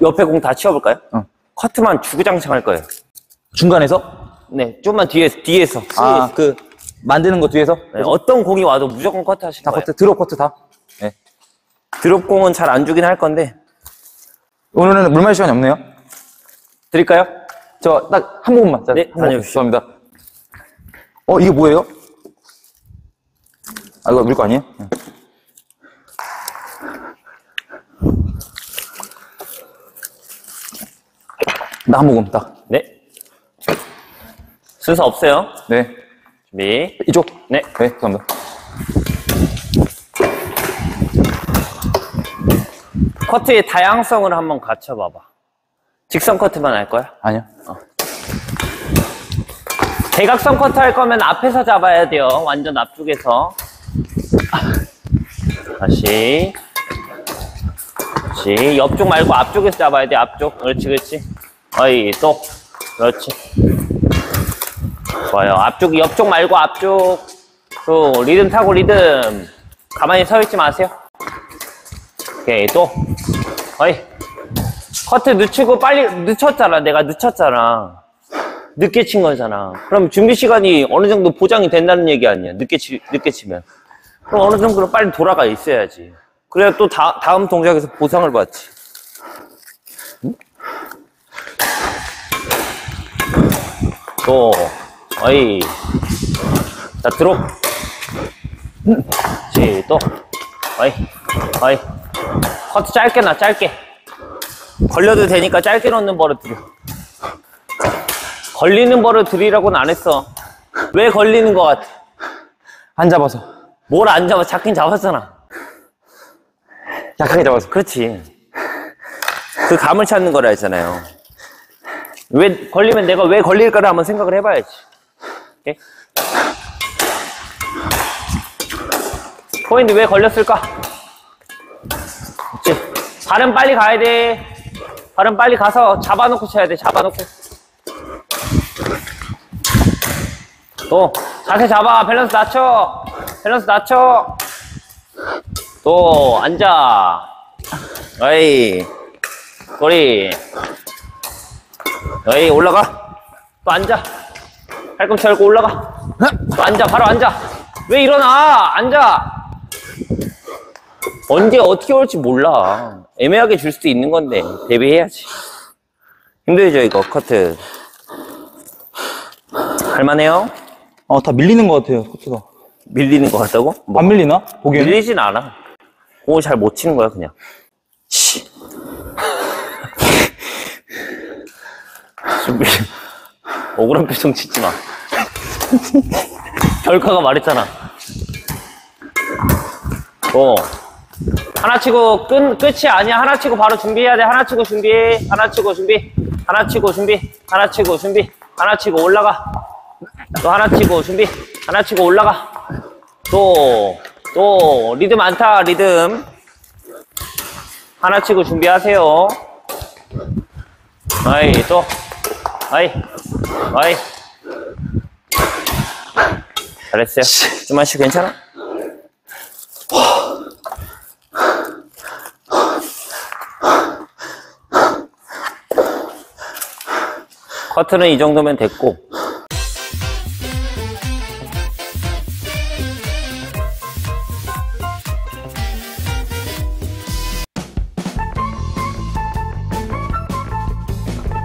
옆에 공 다 치워볼까요? 어. 커트만 주구장창 할 거예요. 중간에서? 네, 좀만 뒤에서, 뒤에서. 아, 그, 만드는 거 뒤에서? 네, 어떤 공이 와도 무조건 커트 다 거예요. 커트, 드롭 커트 다. 네. 드롭 공은 잘 안 주긴 할 건데. 오늘은 물 마실 시간이 없네요. 드릴까요? 저, 딱 한 모금만. 자, 네, 한 모금. 다녀오십시오. 죄송합니다. 어, 이게 뭐예요? 아, 이거 물 거 아니에요? 응. 나 한 모금, 딱. 네. 순서 없어요. 네. 준비. 이쪽. 네. 네, 감사합니다. 커트의 다양성을 한번 갖춰봐봐. 직선 커트만 할 거야? 아니요. 대각선 커트 할 거면 앞에서 잡아야 돼요. 완전 앞쪽에서. 다시. 그렇지. 옆쪽 말고 앞쪽에서 잡아야 돼. 앞쪽. 그렇지, 그렇지. 어이, 또. 그렇지. 좋아요. 앞쪽, 옆쪽 말고 앞쪽. 또, 리듬 타고 리듬. 가만히 서 있지 마세요. 오케이, 또. 어이. 커트 늦추고 빨리, 늦췄잖아. 내가 늦췄잖아. 늦게 친 거잖아. 그럼 준비 시간이 어느 정도 보장이 된다는 얘기 아니야. 늦게 치, 늦게 치면. 그럼 어느 정도로 빨리 돌아가 있어야지. 그래야 또 다, 다음 동작에서 보상을 받지. 응? 또, 어이. 자, 들어. 지, 또. 어이, 어이. 커트 짧게 나, 짧게. 걸려도 되니까 짧게 넣는 버릇 들여. 걸리는 버릇 들이라고는 안 했어. 왜 걸리는 것 같아? 안 잡아서. 뭘 안 잡아? 잡긴 잡았잖아. 약하게 잡아서. 그렇지. 그 감을 찾는 거라 했잖아요. 왜 걸리면 내가 왜 걸릴까를 한번 생각을 해봐야지. 오케이? 포인트 왜 걸렸을까? 그렇지. 발은 빨리 가야 돼. 발은 빨리 가서 잡아놓고 쳐야 돼. 잡아놓고. 또 자세 잡아. 밸런스 낮춰. 밸런스 낮춰. 또 앉아. 어이. 꼬리. 어이 올라가. 또 앉아. 팔꿈치 열고 올라가. 또 앉아. 바로 앉아. 왜 일어나? 앉아. 언제 어떻게 올지 몰라. 애매하게 줄 수도 있는 건데 대비해야지. 힘들죠 이거 커트. 할만해요? 어, 다 밀리는 것 같아요, 코트가. 밀리는 것 같다고? 뭐 안 밀리나? 보기에는? 밀리진 않아. 공을 잘 못 치는 거야, 그냥. 준비. 억울한 표정 짓지 마. 결과가 말했잖아. 어. 하나 치고 끝, 끝이 아니야. 하나 치고 바로 준비해야 돼. 하나 치고 준비. 하나 치고 준비. 하나 치고 준비. 하나 치고 준비. 하나 치고 올라가. 또 하나 치고 준비. 하나 치고 올라가. 또, 또, 리듬 많다, 리듬. 하나 치고 준비하세요. 아이, 또, 아이, 아이. 잘했어요. 좀만 쉬고 괜찮아? 커트는 이 정도면 됐고,